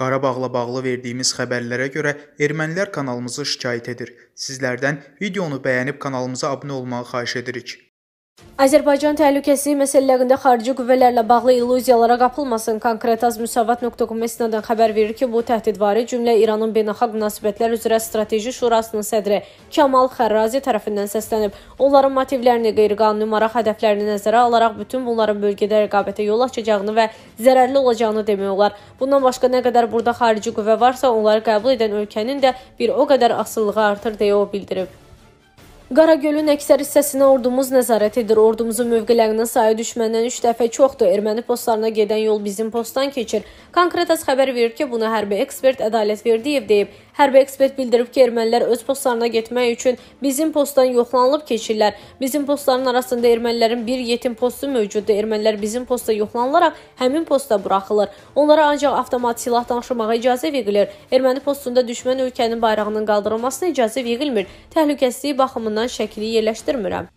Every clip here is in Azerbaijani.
Qarabağla bağlı verdiyimiz xəbərlərə görə ermənilər kanalımızı şikayət edir. Sizlərdən videonu bəyənib kanalımıza abunə olmağı xahiş edirik. Azərbaycan təhlükəsizlik məsələlərində xarici qüvvələrlə bağlı illüziyalara qapılmasın. Konkret az müsavat.com istinadən xəbər verir ki, bu təhdidvari cümlə İranın Beynəlxalq Münasibətlər üzrə Strateji Şurasının sədri Kamal Xərrazi tərəfindən səslənib. Onların motivlərini, qeyri-qanuni maraq hədəflərini nəzərə alaraq bütün bunların bölgədə rəqabətə yol açacağını və zərərli olacağını demək olar. Bundan başqa nə qədər burada xarici qüvvə varsa, onları qəbul edən ölkənin də bir o qədər asılılığı artır deyə o bildirib. Qaragölün əksər hissəsinə ordumuz nəzarət edir. Ordumuzun mövqelərinin sayı düşməndən 3 dəfə çoxdur. Erməni postlarına gedən yol bizim postdan keçir. Konkret az xəbər verir ki, bunu hərbi ekspert Ədalət Verdiyev deyib. Hərbi ekspert bildirib ki, ermənilər öz postlarına getmək üçün bizim postdan yoxlanılıb keçirlər. Bizim postların arasında ermənilərin bir yetim postu mövcuddur. Ermənilər bizim posta yoxlanılaraq həmin posta buraxılır. Onlara ancaq avtomat silah daşımağa icazə verilir. Erməni postunda düşmən ölkənin bayrağının qaldırılmasına icazə verilmir. Təhlükəsizlik baxımından şəkili yerləşdirmirəm.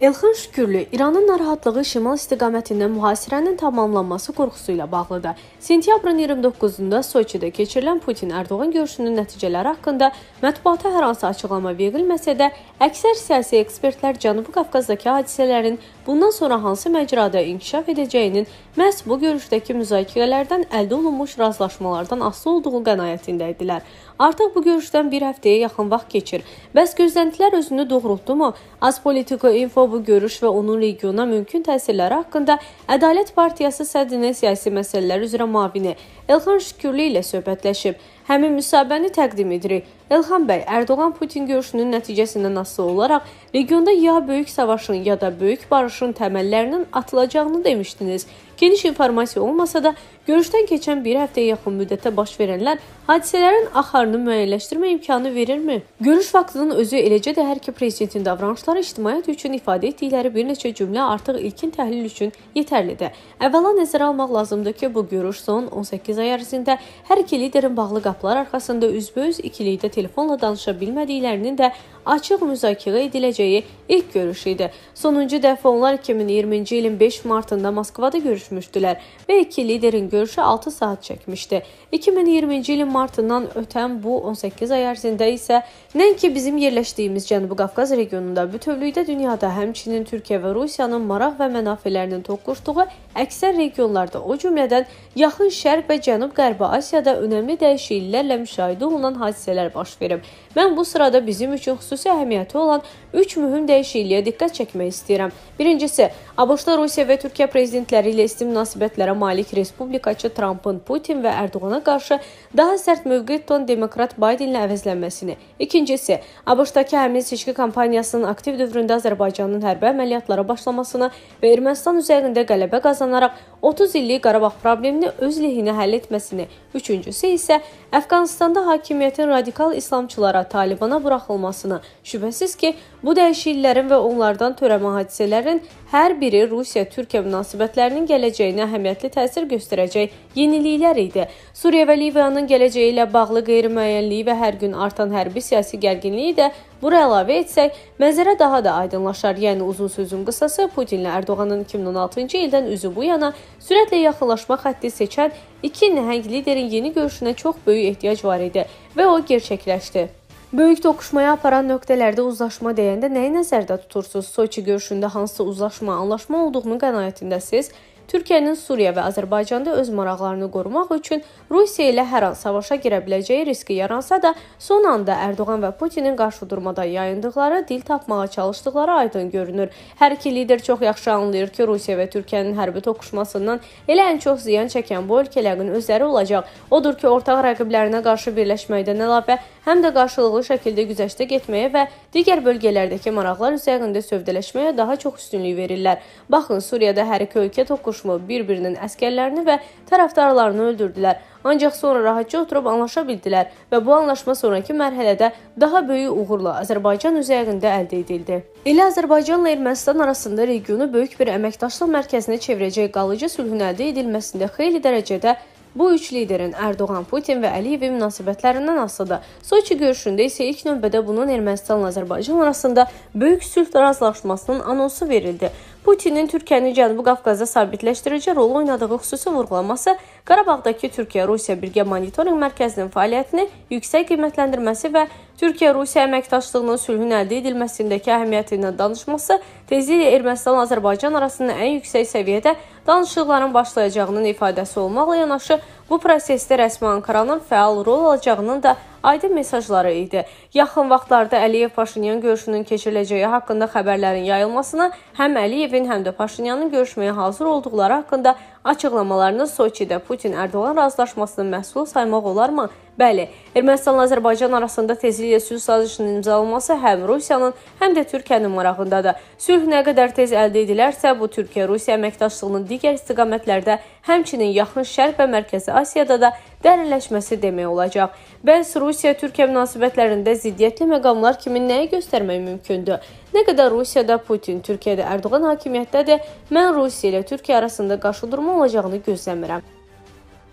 Elxan Şükürlü İranın narahatlığı şimal istiqamətindən mühasirənin tamamlanması qorxusu ilə bağlıdır. Sentyabrın 29-da Soçidə keçirilən Putin-Ərdoğan görüşünün nəticələri haqqında mətbuata hər hansı açıqlama verilməsə də, əksər siyasi ekspertlər Cənubi Qafqazdakı hadisələrin bundan sonra hansı məcrada inkişaf edəcəyinin məhz bu görüşdəki müzakirələrdən əldə olunmuş razılaşmalardan asılı olduğu qənaətində idilər. Artıq bu görüşdən bir həftəyə yaxın vaxt keçir. Bəs gözləntilər özünü doğrultdumu? Azpolitiko Info bu görüş və onun regiona mümkün təsirləri haqqında Ədalət Partiyası sədrinin siyasi məsələlər üzrə müavini Elxan Şükürlü ilə söhbətləşib. Həmin müsahibəni təqdim edirik. Elxan bəy, Ərdoğan-Putin görüşünün nəticəsindən asılı olaraq regionda ya böyük savaşın, ya da böyük barışın təməllərinin atılacağını demişdiniz. Geniş informasiya olmasa da, görüşdən keçən bir həftəyə yaxın müddətdə baş verənlər hadisələrin axarını müəyyənləşdirmə imkanı verirmi? Görüş vaxtının özü eləcə də hər iki prezidentin davranışları ictimaiyyət üçün ifadə etdikləri bir neçə cümlə artıq ilkin təhlil üçün yetərlidir. Əvvəla nəzərə almaq lazımdır ki, bu görüş son 18 ay ərzində hər iki liderin bağlı qapılar arxasında üzbəüz ikilikdə telefonla danışa bilmədiklərinin də açıq müzakirə ediləcəyi ilk görüş idi. Sonuncu dəfə onlar 2020-ci ilin 5 martında Moskvada görüşmüşdülər və iki liderin görüşü 6 saat çəkmişdi. 2020-ci ilin martından ötən bu 18 ay ərzində isə nəinki bizim yerləşdiyimiz Cənubi Qafqaz regionunda, bütövlükdə dünyada, həmçinin Türkiyə və Rusiyanın maraq və mənafelərinin toqquşduğu əksər regionlarda, o cümlədən Yaxın Şərq və Cənub-Qərbi Asiyada önəmli dəyişikliklərlə müşahidə olunan hadisələr baş verib. Mən bu sırada bizim üçün xüsusi əhəmiyyəti olan 3 mühüm dəyişikliyə diqqət çəkmək istəyirəm. Birincisi, ABŞ-da Rusiya və Türkiyə prezidentləri ilə isti münasibətlərə malik respublikaçı Trampın Putin və Ərdoğana qarşı daha sərt mövqe tutan demokrat Baydenlə əvəzlənməsini. İkincisi, ABŞ-dakı həmin seçki kampaniyasının aktiv dövründə Azərbaycanın hərbi əməliyyatlara başlamasını və Ermənistan üzərində qələbə qazanaraq 30 illik Qarabağ problemini öz lehinə həll etməsini. Üçüncüsü isə Əfqanistanda hakimiyyətin radikal islamçılara, Talibana buraxılmasını. Şübhəsiz ki, bu dəyişikliklərin və onlardan törəmə hadisələrin hər biri Rusiya-Türkiyə münasibətlərinin gələcəyinə əhəmiyyətli təsir göstərəcək yeniliklər idi. Suriya və Liviyanın gələcəyi ilə bağlı qeyri-müəyyənliyi və hər gün artan hərbi siyasi gərginliyi də bura əlavə etsək, mənzərə daha da aydınlaşar. Yəni uzun sözün qısası Putinlə Ərdoğanın 2016-cı ildən üzü bu yana sürətlə yaxınlaşma xətti seçən iki nəhəng liderin yeni görüşünə çox böyük ehtiyac var idi və o gerçəkləşdi. Böyük toqquşmaya aparan nöqtələrdə uzlaşma deyəndə nəyi nəzərdə tutursunuz? Soçi görüşündə hansı uzlaşma, anlaşma olduğunu qənaətindəsiz? Türkiyənin Suriya və Azərbaycanda öz maraqlarını qorumaq üçün Rusiya ilə hər an savaşa girə biləcəyi riski yaransa da, son anda Ərdoğan və Putinin qarşıdurmada yayındıqları, dil tapmağa çalışdıqları aydın görünür. Hər iki lider çox yaxşı anlayır ki, Rusiya və Türkiyənin hərbi toqquşmasından elə ən çox ziyan çəkən bu ölkələrin özləri olacaq. Odur ki, ortaq rəqiblərinə qarşı birləşməkdən əlavə həm də qarşılıqlı şəkildə güzəştə getməyə və digər bölgələrdəki maraqlar üzərində sövdələşməyə daha çox üstünlük verirlər. Baxın, Suriyada hər iki ölkə toqquşmasında qoşma bir-birinin əskərlərini və tərəfdarlarını öldürdülər. Ancaq sonra rahatca oturub anlaşa bildilər və bu anlaşma sonrakı mərhələdə daha böyük uğurla Azərbaycan üzərində əldə edildi. Elə Azərbaycanla Ermənistan arasında regionu böyük bir əməkdaşlıq mərkəzinə çevirəcək qalıcı sülhün əldə edilməsində xeyli dərəcədə Bu üç liderin Ərdoğan, Putin və Əliyevin münasibətlərindən asılıdır. Soçi görüşündə isə ilk növbədə bunun Ermənistanla Azərbaycan arasında böyük sülh razılaşmasının anonsu verildi. Putinin Türkiyəni Cənubi Qafqazda sabitləşdirici rol oynadığı xüsusi vurğulaması, Qarabağdakı Türkiyə-Rusiya birgə monitorinq mərkəzinin fəaliyyətini yüksək qiymətləndirməsi və Türkiyə-Rusiya əməkdaşlığının sülhün əldə edilməsindəki əhəmiyyətindən danışması tezliklə Ermənistan-Azərbaycan arasında ən yüksək səviyyədə danışıqların başlayacağının ifadəsi olmaqla yanaşı, bu prosesdə rəsmi Ankaranın fəal rol alacağının da aydın mesajları idi. Yaxın vaxtlarda Əliyev-Paşinyan görüşünün keçiriləcəyi haqqında xəbərlərin yayılmasına həm Əliyevin, həm də Paşinyanın görüşməyə hazır olduqları haqqında açıqlamalarını Soçidə Putin-Ərdoğan razılaşmasının məhsulu saymaq olarmı? Bəli, Ermənistanla Azərbaycan arasında tezliklə sülh sazişinin imzalanması həm Rusiyanın, həm də Türkiyənin marağındadır. Sülh nə qədər tez əldə edilərsə, bu Türkiyə-Rusiya əməkdaşlığının digər istiqamətlərdə, həmçinin Yaxın Şərq və Mərkəzi Asiyada da dərinləşməsi demək olacaq. Bəs Rusiya-Türkiyə münasibətlərində ziddiyyətli məqamlar kimi nəyi göstərmək mümkündür? Nə qədər Rusiyada Putin, Türkiyədə Ərdoğan hakimiyyətdədir, mən Rusiya ilə Türkiyə arasında qarşıdurma olacağını gözləmirəm.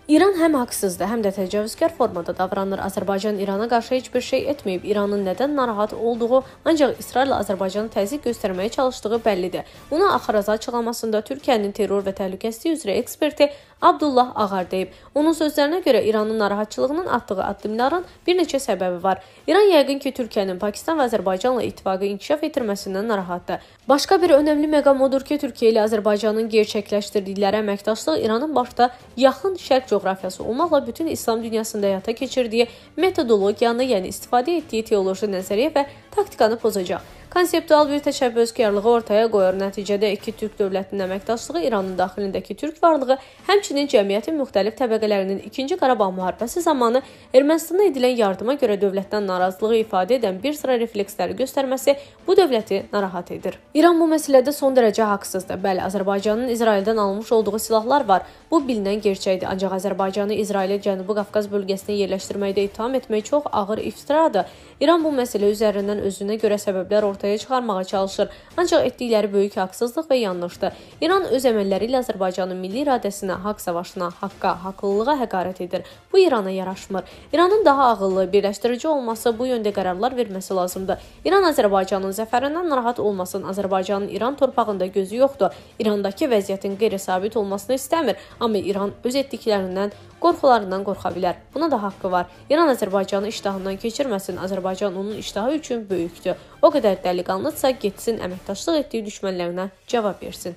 İran həm haqsızdır, həm də təcavüzkar formada davranır. Azərbaycan İrana qarşı heç bir şey etməyib. İranın nədən narahat olduğu, ancaq İsraillə Azərbaycanın təzyiq göstərməyə çalışdığı bəllidir. Bunu Axaraza açıqlamasında Türkiyənin terror və təhlükəsizlik üzrə eksperti Abdullah Ağar deyib. Onun sözlərinə görə İranın narahatçılığının atdığı addımların bir neçə səbəbi var. İran yəqin ki, Türkiyənin Pakistan və Azərbaycanla ittifaqı inkişaf etdirməsindən narahatdır. Başqa bir önəmli məqam odur ki, Türkiyə ilə Azərbaycanın gerçəkləşdirdikləri əməkdaşlıq İranın başda yaxın şərq coğrafiyası olmaqla bütün İslam dünyasında həyata keçirdiyi metodologiyanı, yəni istifadə etdiyi teoloji nəzəriyyə və taktikanı pozacaq. Konseptual bir təşəbbüskarlığı ortaya qoyur. Nəticədə iki türk dövlətinin əməkdaşlığı İranın daxilindəki türk varlığı, həmçinin cəmiyyətin müxtəlif təbəqələrinin 2-ci Qarabağ müharibəsi zamanı Ermənistana edilən yardıma görə dövlətdən narazılığı ifadə edən bir sıra refleksləri göstərməsi bu dövləti narahat edir. İran bu məsələdə son dərəcə haqsızdır. Bəli, Azərbaycanın İsraildən almış olduğu silahlar var. Bu bilinən gerçəkdir. Ancaq Azərbaycanı İsrailə Cənubi Qafqaz bölgəsinə yerləşdirməkdə ittiham etmək çox ağır iftiradır. İran bu məsələ üzərindən özünə görə səbəblər ortaya çıxarmağa çalışır, ancaq etdikləri böyük haqsızlıq və yanlışdır. İran öz əməlləri ilə Azərbaycanın milli iradəsinə, haqq savaşına, haqqa, haqlılığa həqarət edir. Bu İrana yaraşmır. İranın daha ağıllı, birləşdirici olması bu yöndə qərarlar verməsi lazımdır. İran Azərbaycanın zəfərindən narahat olmasın. Azərbaycanın İran torpağında gözü yoxdur. İrandakı vəziyyətin qeyri-sabit olmasını istəmir, amma İran öz etdiklərindən qorxularından qorxa bilər. Buna da haqqı var. İran Azərbaycanı iştahından keçirməsin. Azərbaycan onun iştahı üçün böyükdür. O qədər dəliqanlıdsa getsin əməkdaşlıq etdiyi düşmənlərinə cavab versin.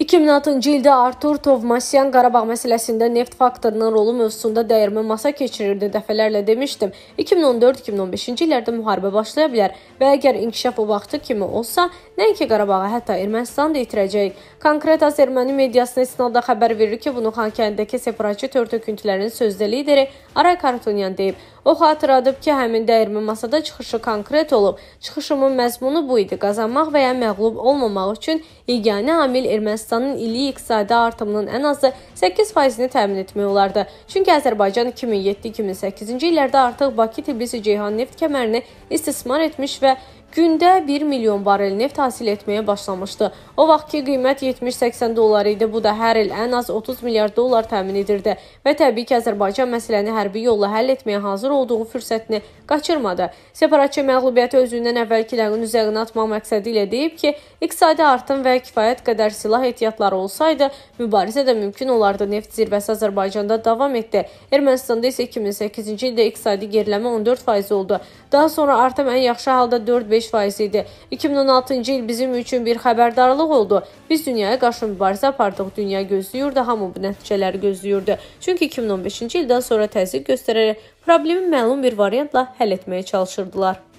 2006-cı ildə Artur Tovmasyan Qarabağ məsələsində neft faktorunun rolu mövzusunda dəyirmi masa keçirirdi. Dəfələrlə demişdim. 2014-2015-ci illərdə müharibə başlaya bilər və əgər inkişaf o vaxtı kimi olsa, nəinki Qarabağı, hətta Ermənistanı da itirəcəyik. Konkret Azərməni mediasına istinadla xəbər verir ki, bunu Xankəndəki separatçı törtöküntülərin sözdə lideri Aray Kartunyan deyib. O xatırladıb ki, həmin dəyirmi masada çıxışı konkret olub. Çıxışımın məzmunu bu idi: qazanmaq və ya məğlub olmamaq üçün yeganə amil Ermənistanın illik iqtisadi artımının ən azı 8%-ni təmin etmək olardı. Çünki Azərbaycan 2007-2008-ci illərdə artıq Bakı-Tbilisi-Ceyhan neft kəmərini istismar etmiş və gündə 1 milyon barel neft hasil etməyə başlamışdı. O vaxtki qiymət 70-80 dollar idi. Bu da hər il ən az 30 milyard dollar təmin edirdi və təbii ki, Azərbaycan məsələni hərbi yolla həll etməyə hazır olduğu fürsətini qaçırmadı. Separatçı məğlubiyyəti özündən əvvəlkilərin üzərinə atmaq məqsədi ilə deyib ki, iqtisadi artım və kifayət qədər silah ehtiyatları olsaydı, mübarizə də mümkün olardı. Neft zirvəsi Azərbaycanda davam etdi. Ermənistanda isə 2008-ci ildə iqtisadi geriləmə 14% oldu. Daha sonra artım ən yaxşı halda 4-5 5% idi. 2016-cı il bizim üçün bir xəbərdarlıq oldu. Biz dünyaya qarşı mübarizə apardıq. Dünya gözləyirdi, hamı bu nəticələri gözləyirdi. Çünki 2015-ci ildən sonra təzyiq göstərərək problemi məlum bir variantla həll etməyə çalışırdılar.